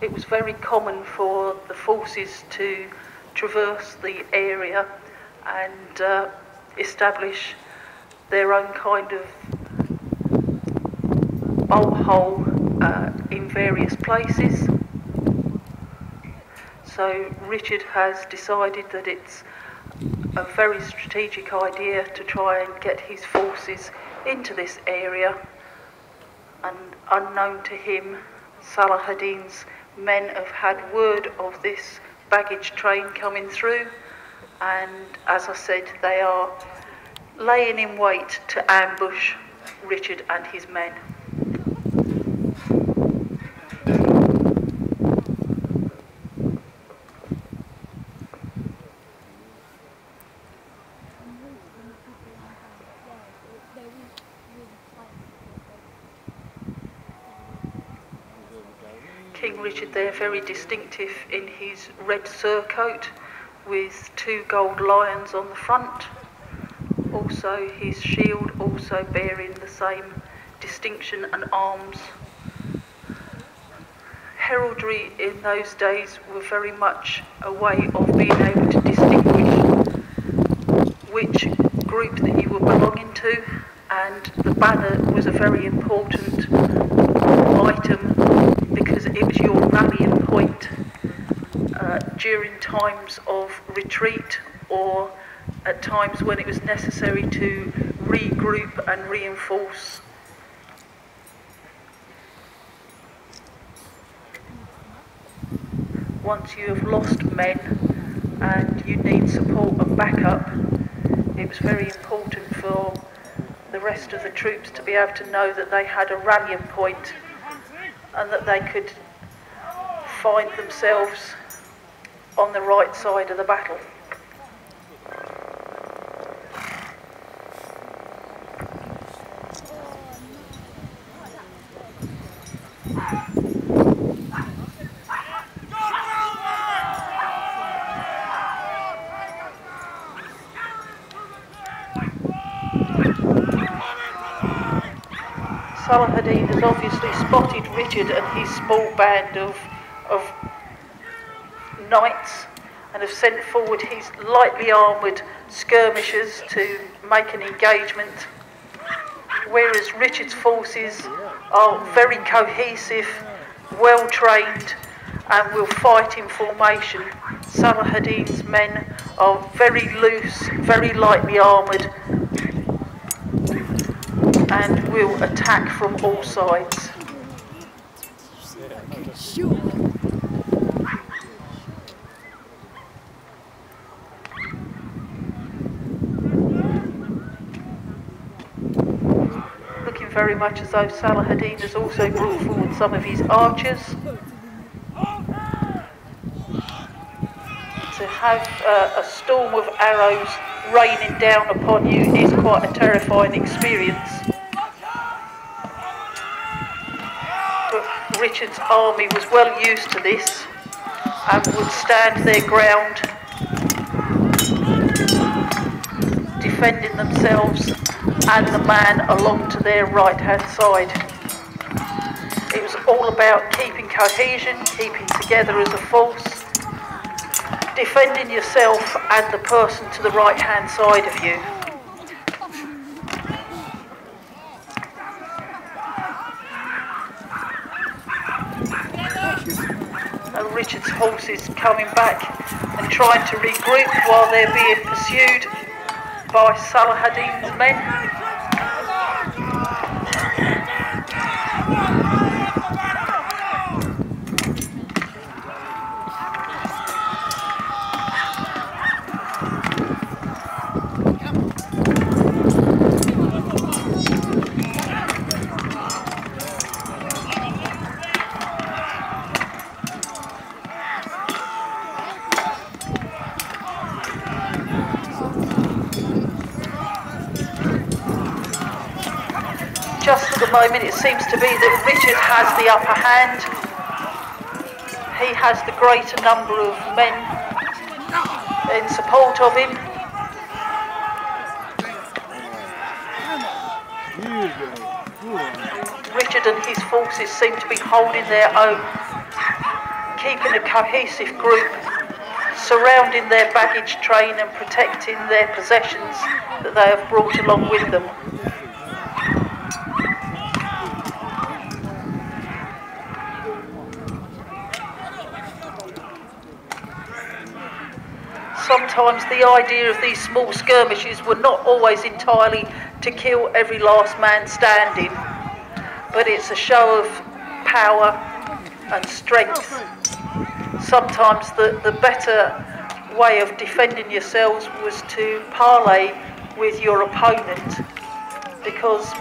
it was very common for the forces to traverse the area and uh, establish their own kind of bolt hole uh, in various places. So Richard has decided that it's a very strategic idea to try and get his forces into this area and unknown to him Salahadin's men have had word of this baggage train coming through and as I said they are laying in wait to ambush Richard and his men. Richard very distinctive in his red surcoat with two gold lions on the front. Also his shield also bearing the same distinction and arms. Heraldry in those days were very much a way of being able to distinguish which group that you were belonging to and the banner was a very important item because rallying point uh, during times of retreat or at times when it was necessary to regroup and reinforce. Once you have lost men and you need support and backup, it was very important for the rest of the troops to be able to know that they had a rallying point and that they could find themselves on the right side of the battle. Salahadin has obviously spotted Richard and his small band of, of knights and have sent forward his lightly armoured skirmishers to make an engagement, whereas Richard's forces are very cohesive, well trained, and will fight in formation. Salahadin's men are very loose, very lightly armoured, and will attack from all sides. Looking very much as though Salahadin has also brought forward some of his archers. To have uh, a storm of arrows raining down upon you is quite a terrifying experience. But Richard's army was well used to this and would stand their ground, defending themselves and the man along to their right hand side. It was all about keeping cohesion, keeping together as a force, defending yourself and the person to the right hand side of you. And Richard's horses coming back and trying to regroup while they're being pursued by Salahadin's men. just for the moment it seems to be that Richard has the upper hand. He has the greater number of men in support of him. Richard and his forces seem to be holding their own keeping a cohesive group, surrounding their baggage train and protecting their possessions that they have brought along with them. Sometimes the idea of these small skirmishes were not always entirely to kill every last man standing, but it's a show of power and strength. Sometimes the, the better way of defending yourselves was to parley with your opponent because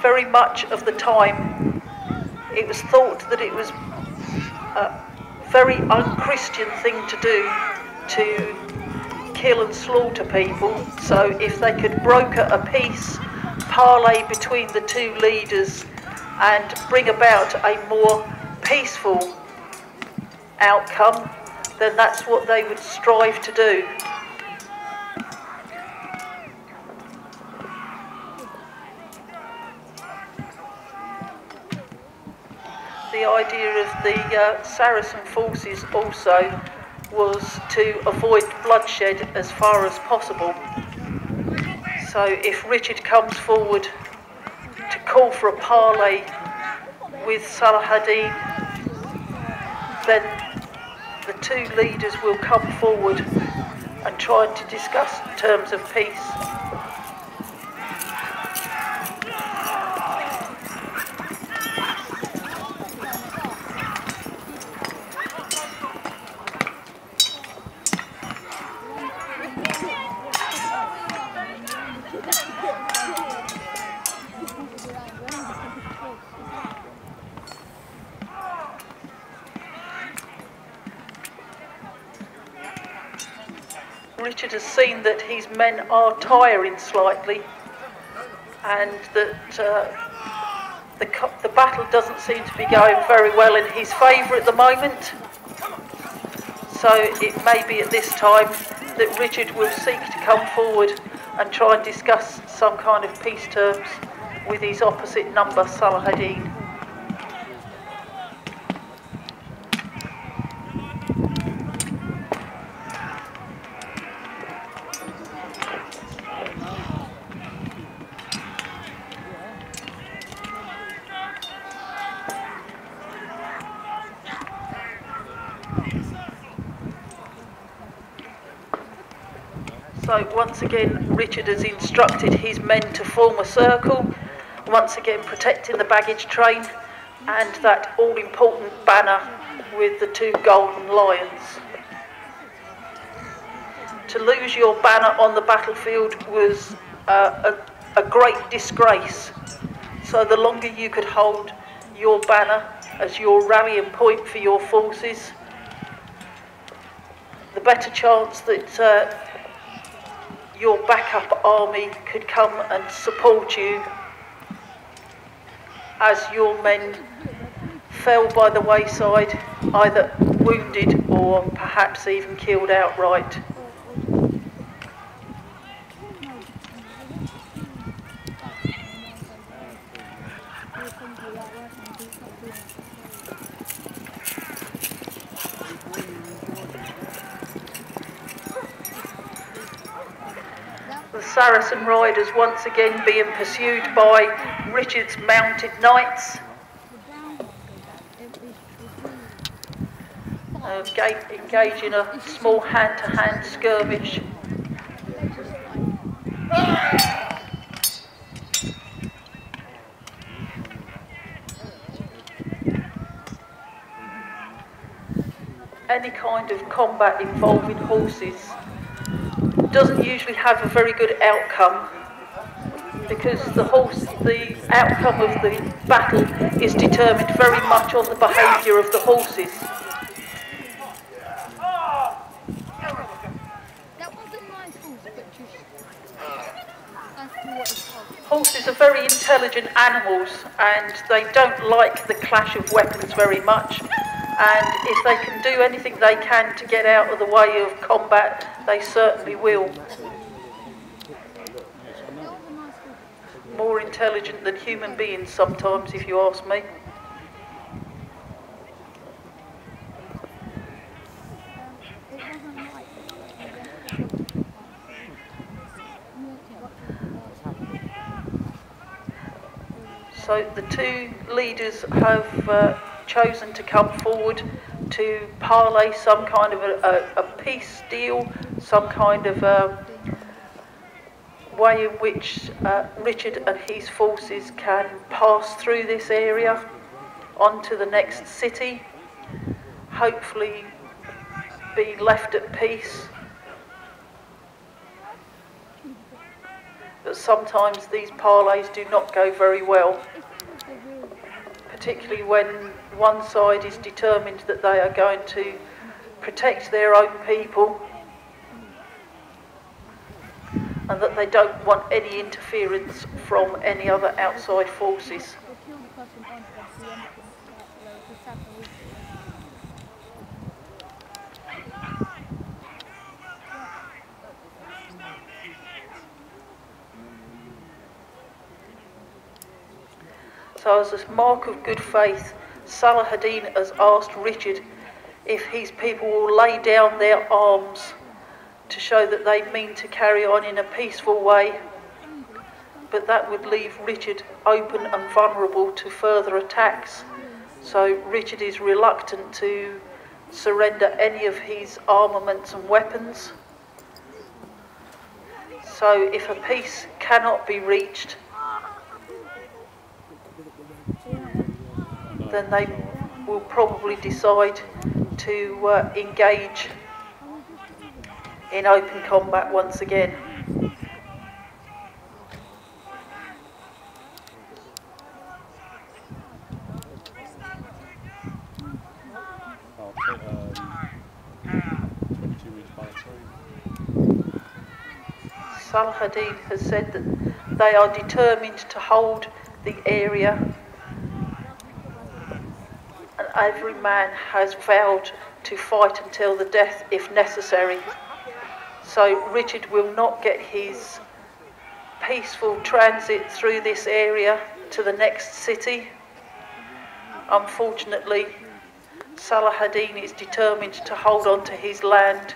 very much of the time it was thought that it was a very unchristian thing to do to kill and slaughter people. So if they could broker a peace, parley between the two leaders and bring about a more peaceful outcome, then that's what they would strive to do. The idea of the uh, Saracen forces also was to avoid bloodshed as far as possible. So if Richard comes forward to call for a parley with Saladin, then the two leaders will come forward and try to discuss terms of peace. Richard has seen that his men are tiring slightly and that uh, the, the battle doesn't seem to be going very well in his favour at the moment. So it may be at this time that Richard will seek to come forward and try and discuss some kind of peace terms with his opposite number, Saladin. So once again, Richard has instructed his men to form a circle, once again protecting the baggage train and that all-important banner with the two golden lions. To lose your banner on the battlefield was uh, a, a great disgrace. So the longer you could hold your banner as your rallying point for your forces, the better chance that uh, your backup army could come and support you as your men fell by the wayside, either wounded or perhaps even killed outright. Saracen riders once again being pursued by Richard's mounted knights. Uh, engage in a small hand-to-hand -hand skirmish. Any kind of combat involving horses doesn't usually have a very good outcome because the horse, the outcome of the battle is determined very much on the behaviour of the horses. Horses are very intelligent animals and they don't like the clash of weapons very much and if they can do anything they can to get out of the way of combat, they certainly will. More intelligent than human beings sometimes, if you ask me. So the two leaders have uh, chosen to come forward to parlay some kind of a, a, a peace deal, some kind of a way in which uh, Richard and his forces can pass through this area onto the next city, hopefully be left at peace. But sometimes these parleys do not go very well, particularly when one side is determined that they are going to protect their own people and that they don't want any interference from any other outside forces. So as a mark of good faith, Saladin has asked Richard if his people will lay down their arms to show that they mean to carry on in a peaceful way, but that would leave Richard open and vulnerable to further attacks. So Richard is reluctant to surrender any of his armaments and weapons. So if a peace cannot be reached, then they will probably decide to uh, engage in open combat once again. Saladin has said that they are determined to hold the area every man has vowed to fight until the death if necessary. So Richard will not get his peaceful transit through this area to the next city. Unfortunately, Saladin is determined to hold on to his land.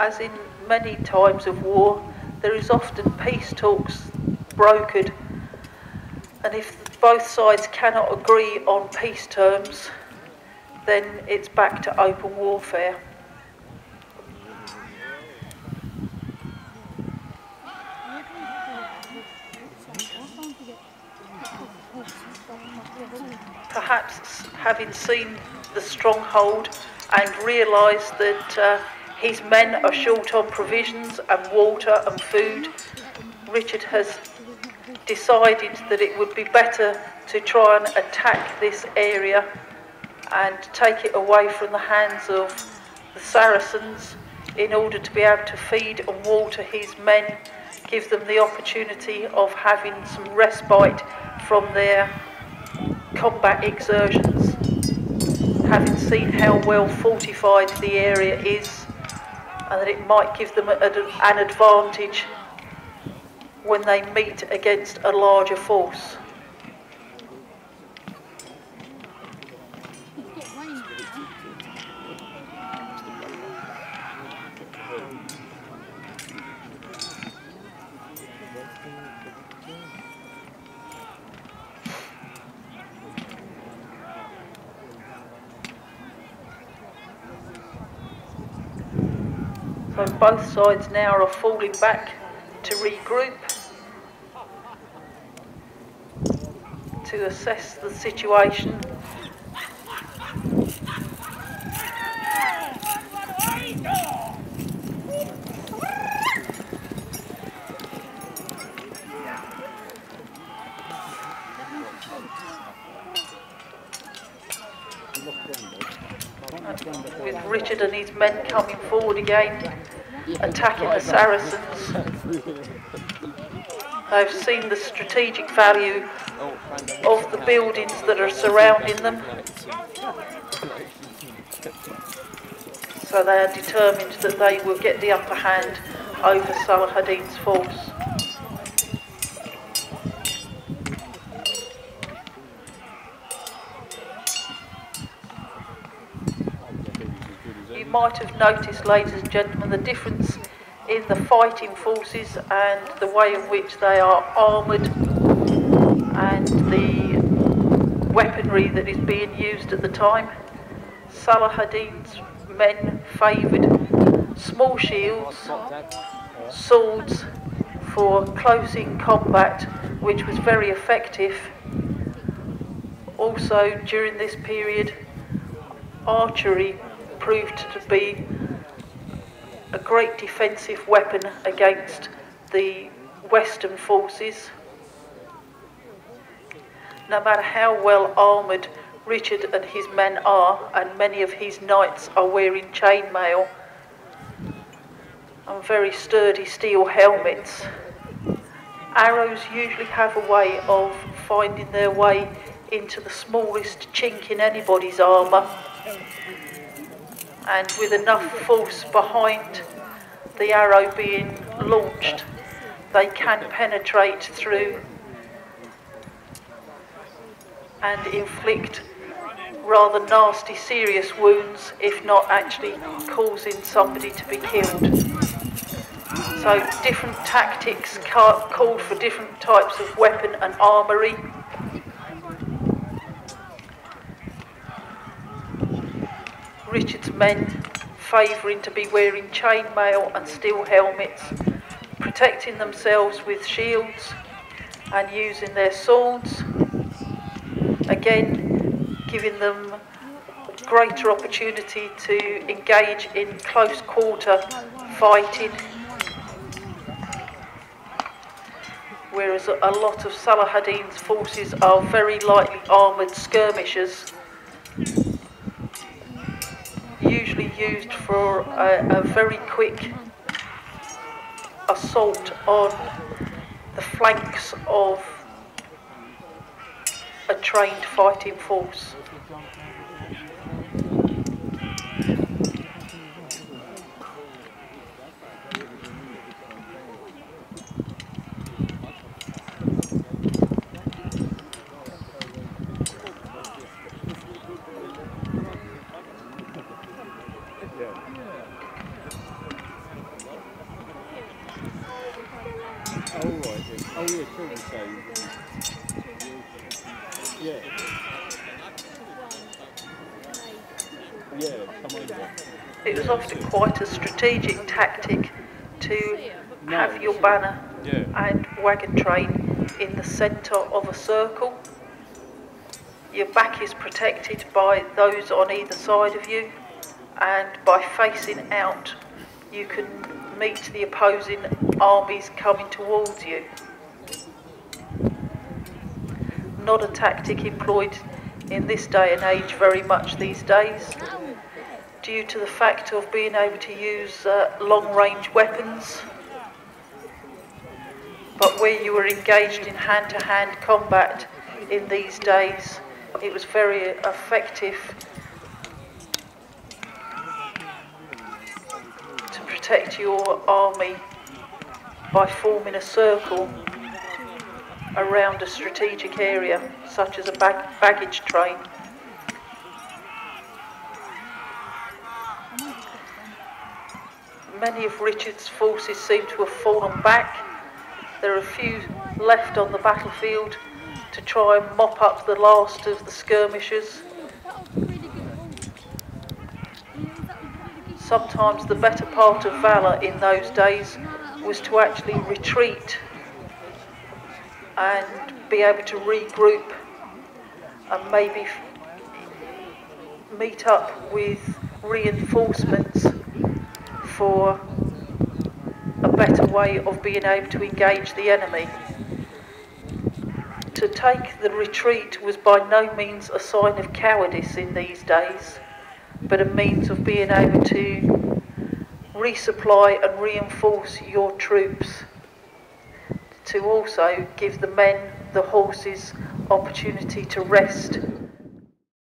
As in many times of war, there is often peace talks brokered, and if both sides cannot agree on peace terms, then it's back to open warfare. Perhaps having seen the stronghold and realised that uh, his men are short on provisions and water and food. Richard has decided that it would be better to try and attack this area and take it away from the hands of the Saracens in order to be able to feed and water his men, give them the opportunity of having some respite from their combat exertions. Having seen how well fortified the area is, and that it might give them an advantage when they meet against a larger force. Both sides now are falling back to regroup, to assess the situation. With Richard and his men coming forward again attacking the Saracens. They've seen the strategic value of the buildings that are surrounding them. So they are determined that they will get the upper hand over Saladin's force. Might have noticed, ladies and gentlemen, the difference in the fighting forces and the way in which they are armoured and the weaponry that is being used at the time. Salah ad-Din's men favoured small shields, swords for close-in combat, which was very effective. Also, during this period, archery proved to be a great defensive weapon against the Western forces. No matter how well armoured Richard and his men are, and many of his knights are wearing chainmail and very sturdy steel helmets, arrows usually have a way of finding their way into the smallest chink in anybody's armour and with enough force behind the arrow being launched, they can penetrate through and inflict rather nasty, serious wounds, if not actually causing somebody to be killed. So different tactics called for different types of weapon and armoury. Richard's men favouring to be wearing chainmail and steel helmets, protecting themselves with shields and using their swords. Again, giving them greater opportunity to engage in close quarter fighting. Whereas a lot of Salah ad-Din's forces are very lightly armoured skirmishers usually used for a, a very quick assault on the flanks of a trained fighting force. It was often quite a strategic tactic to have your banner and wagon train in the centre of a circle. Your back is protected by those on either side of you, and by facing out, you can meet the opposing armies coming towards you. Not a tactic employed in this day and age very much these days due to the fact of being able to use uh, long range weapons. But where you were engaged in hand to hand combat in these days, it was very effective to protect your army by forming a circle around a strategic area, such as a bag baggage train. Many of Richard's forces seem to have fallen back. There are a few left on the battlefield to try and mop up the last of the skirmishers. Sometimes the better part of valour in those days was to actually retreat and be able to regroup and maybe meet up with reinforcements for a better way of being able to engage the enemy. To take the retreat was by no means a sign of cowardice in these days, but a means of being able to resupply and reinforce your troops to also give the men, the horses, opportunity to rest